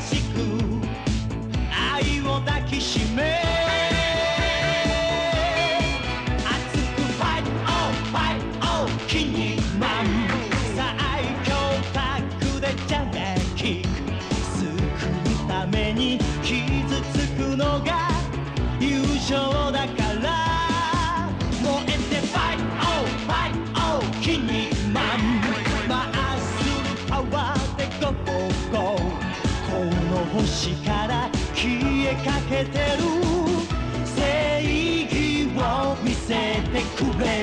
しく愛を抱きしめ。熱くファイトファイトキニマン最強タッグでジャレキック救うために傷つくのが友情。星から消えかけてる。正義を見せてくれ。